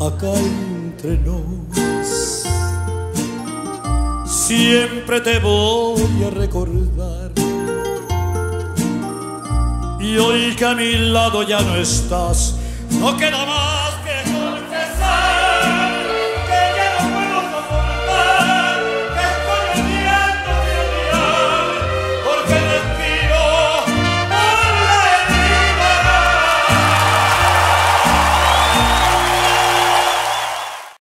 acá entre nos. Siempre te voy a recordar. Y hoy que a mi lado ya no estás, no queda más